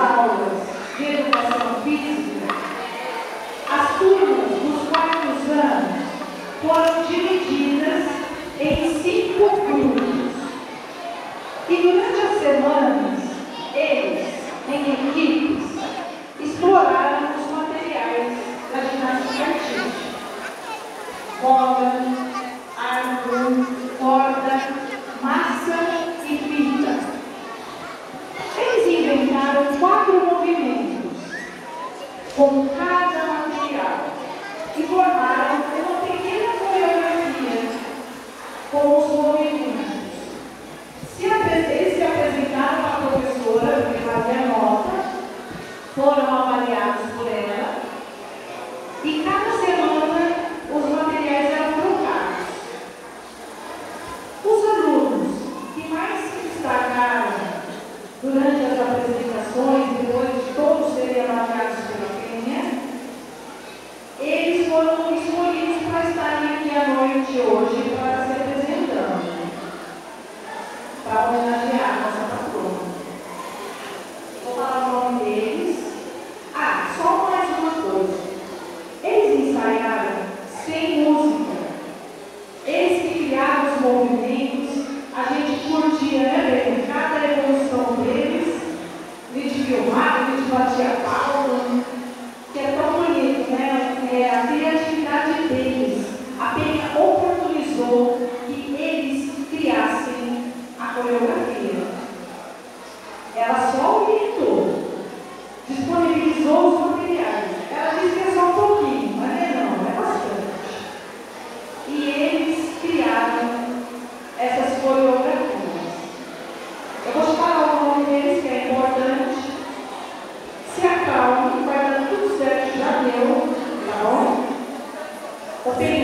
aulas de educação física, as turmas dos quartos anos foram divididas em cinco grupos. E durante as semanas, eles, em equipes, exploraram os materiais da ginástica artística. Bola, Porque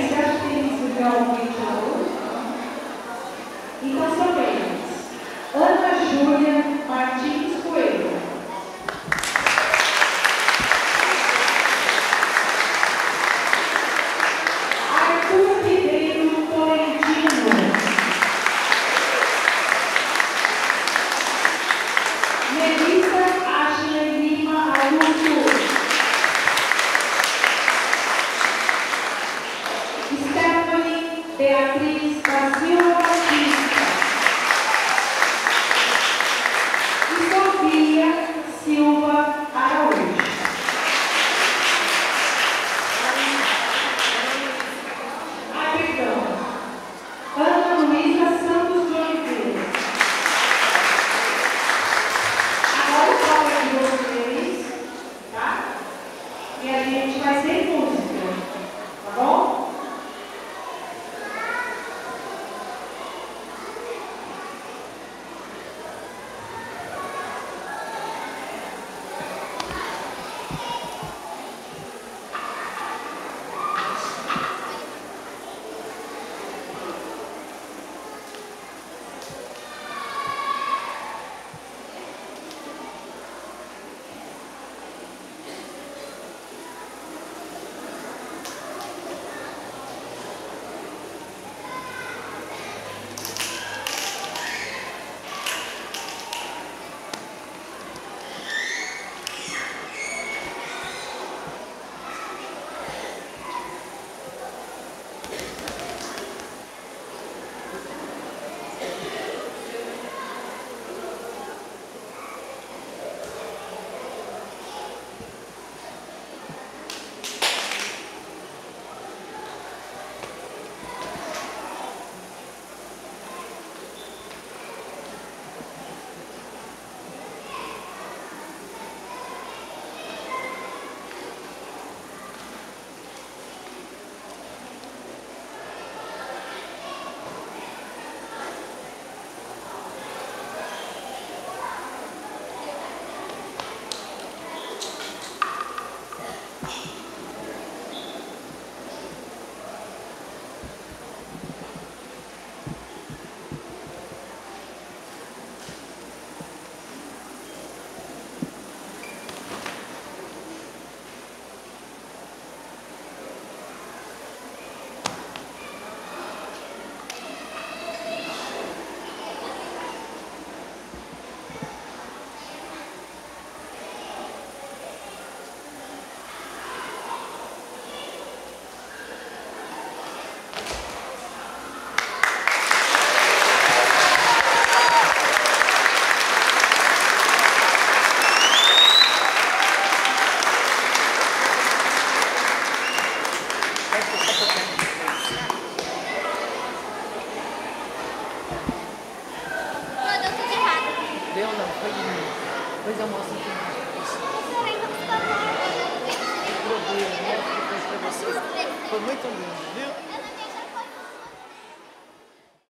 Beatriz da Silva Batista. E Sofia Silva Araújo. Ah, perdão. Ana Luísa Santos de Oliveira. Agora o palco de vocês, tá? E a gente vai ser juntos. Eu Problema, né? Depois pra vocês. Foi muito lindo, viu?